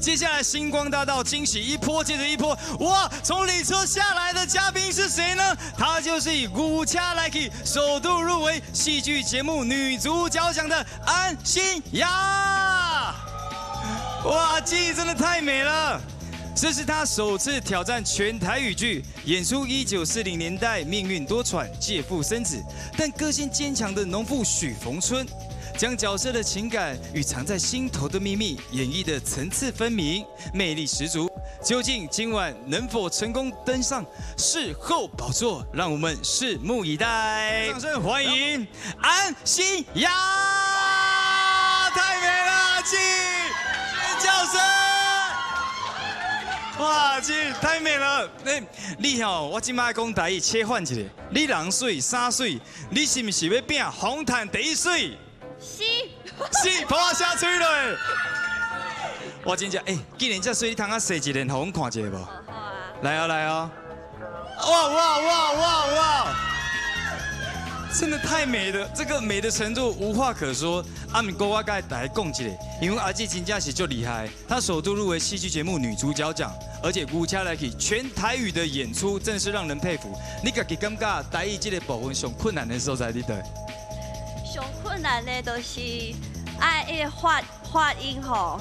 接下来星光大道惊喜一波接着一波，哇！从里车下来的嘉宾是谁呢？她就是以古恰来 k 首度入围戏剧节目女主角奖的安心雅。哇，记忆真的太美了！这是她首次挑战全台语剧，演出一九四零年代命运多舛、借腹生子，但个性坚强的农妇许逢春。将角色的情感与藏在心头的秘密演绎的层次分明，魅力十足。究竟今晚能否成功登上视后宝座？让我们拭目以待。掌声欢迎安心呀！太美了，静，尖叫声！哇，静太美了！哎，你好，我今麦讲台语切换一下，你两岁、三岁，你是不是要变红毯第一岁？是，是，把我下去了。我真正，哎，既然这水，你通啊洗一个，让我看一下不？好啊。来啊，来啊！哇哇哇哇哇！真的太美了，这个美的程度无话可说。阿米哥，我该来讲一下，因为阿纪金佳喜就厉害，她首度入围戏剧节目女主角奖，而且古恰来去全台语的演出，真是让人佩服。你家己感觉台语这个部分上困难的时候在哪里？上困难的都是爱一发发音吼，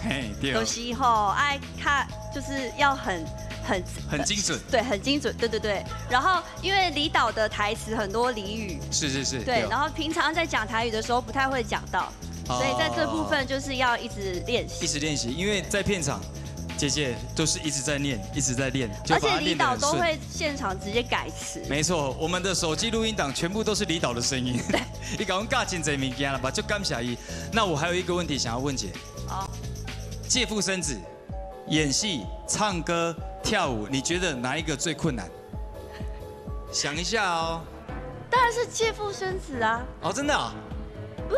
都是吼爱看，就是要很很很精准，对，很精准，对对对。然后因为离岛的台词很多俚语，是是是，对。然后平常在讲台语的时候不太会讲到，所以在这部分就是要一直练习，一直练习，因为在片场。姐姐都是一直在念，一直在练，而且李导都会现场直接改词。没错，我们的手机录音档全部都是李导的声音。对，你搞完尬进这名家了吧？就甘小姨。那我还有一个问题想要问姐。好。借腹生子，演戏、唱歌、跳舞，你觉得哪一个最困难？想一下哦。当然是借腹生子啊。哦，真的啊？不，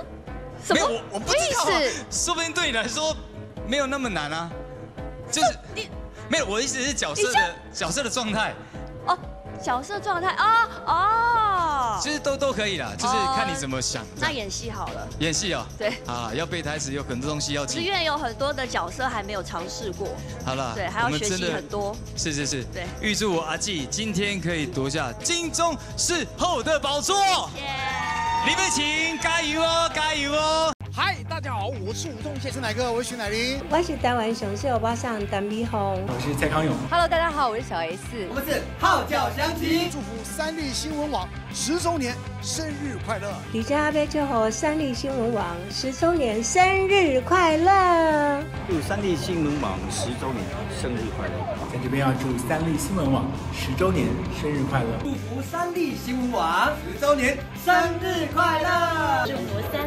什么？我我不知道。说不定对你来说没有那么难啊。就是你没有，我的意思是角色的角色的状态。哦，角色状态啊哦，其实都都可以啦，就是看你怎么想。那演戏好了。演戏哦。对。啊，要背台词，有很多东西要记。职院有很多的角色还没有尝试过。好了。对，还要学习很多。是是是。对。预祝我阿纪今天可以夺下金钟视后的宝座。谢谢。李佩琴，加油哦，加油哦。嗨，大家好，我是吴宗宪，是哪个？我是徐乃麟，我是台湾雄秀巴上单米红，我是蔡康永。Hello，大家好，我是小 S，我们是号角响起，祝福三立新闻网十周年生日快乐！李家阿贝祝贺三立新闻网十周年生日快乐！祝三立新闻网十周年生日快乐！在这边要祝三立新闻网十周年生日快乐！祝福三立新闻网十周年生日快乐！祝福三